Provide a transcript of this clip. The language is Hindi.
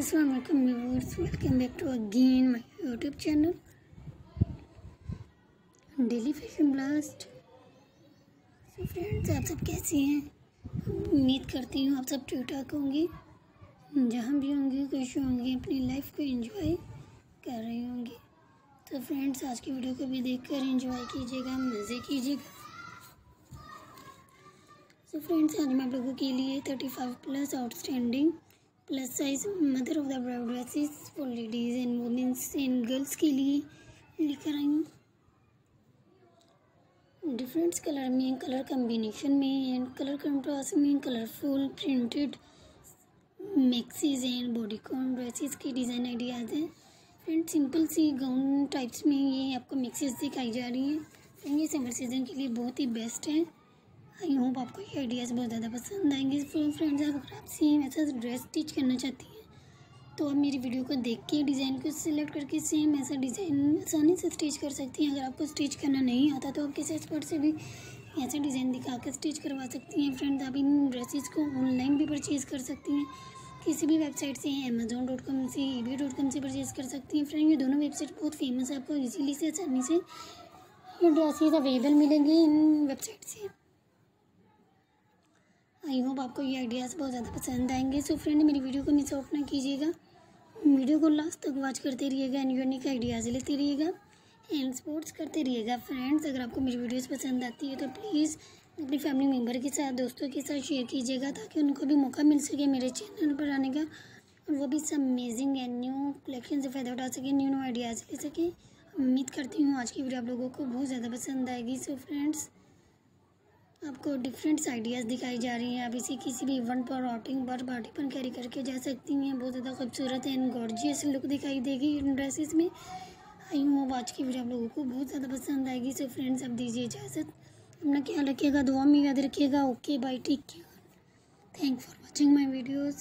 Viewers, welcome back to again my YouTube channel. Daily fashion blast friends आप सब कैसे हैं? उम्मीद करती हूँ आप सब ठीक ठाक होंगे। जहाँ भी होंगे खुश होंगे अपनी लाइफ को एंजॉय कर रहे होंगे। तो फ्रेंड्स आज की वीडियो को भी देखकर एंजॉय कीजिएगा मज़े कीजिएगा। सो फ्रेंड्स आज मैं आप लोगों के लिए thirty five plus outstanding plus size mother of the bride dresses for ladies and womens and girls के लिए लेकर आई हूँ डिफरेंट कलर में कलर कम्बिनेशन में एंड कलर कंट्रास्ट में colourful printed maxis and bodycon dresses के डिज़ाइन आइडियाज़ हैं। फ्रेंड सिंपल सी गाउन टाइप्स में ये आपको मिक्सेस दिखाई जा रही हैं। फ्रेंड ये समर सीज़न के लिए बहुत ही बेस्ट है। आई होप आपको ये आइडियाज़ बहुत ज़्यादा पसंद आएँगे। फ्रेंड्स अगर आप सेम ऐसा ड्रेस स्टिच करना चाहती हैं तो आप मेरी वीडियो को देख के डिज़ाइन को सिलेक्ट करके सेम ऐसा डिज़ाइन आसानी से स्टिच कर सकती हैं। अगर आपको स्टिच करना नहीं आता तो आप किसी एक्सपर्ट से भी ऐसा डिज़ाइन दिखा कर स्टिच करवा सकती हैं। फ्रेंड्स आप इन ड्रेसेस को ऑनलाइन भी परचेज़ कर सकती हैं। किसी भी वेबसाइट से अमेजोन डॉट कॉम से ई बी डॉट कॉम से परचेज़ कर सकती हैं। फ्रेंड ये दोनों वेबसाइट बहुत फ़ेमस है। आपको इजीली से, आसानी से ड्रेसेस अवेलेबल मिलेंगे इन वेबसाइट से। आई होप आपको ये आइडियाज़ बहुत ज़्यादा पसंद आएँगे। सो फ्रेंड मेरी वीडियो को मिस आउट ना कीजिएगा। वीडियो को लास्ट तक वॉच करते रहिएगा एंड यूनिक आइडियाज़ लेते रहिएगा। एंड सपोर्ट्स करते रहिएगा। फ्रेंड्स अगर आपको मेरी वीडियोस पसंद आती है तो प्लीज़ अपनी फैमिली मेंबर के साथ, दोस्तों के साथ शेयर कीजिएगा ताकि उनको भी मौका मिल सके मेरे चैनल पर आने का। और वो भी सब अमेजिंग एंड न्यू कलेक्शन से फ़ायदा उठा सके न्यू न्यू आइडियाज़ ले सके। उम्मीद करती हूँ आज की वीडियो आप लोगों को बहुत ज़्यादा पसंद आएगी। सो फ्रेंड्स आपको डिफरेंट्स आइडियाज़ दिखाई जा रही हैं। आप इसे किसी भी इवेंट पर आउटिंग पर पार्टी पर कैरी करके जा सकती हैं। बहुत ज़्यादा खूबसूरत एंड गॉर्जियस लुक दिखाई देगी इन ड्रेसेस में। आई हूँ आज की वीडियो आप लोगों को बहुत ज़्यादा पसंद आएगी। सो फ्रेंड्स आप दीजिए इजाज़त। अपना ख्याल रखिएगा, दुआ में याद रखिएगा। Okay bye take care thank for watching my videos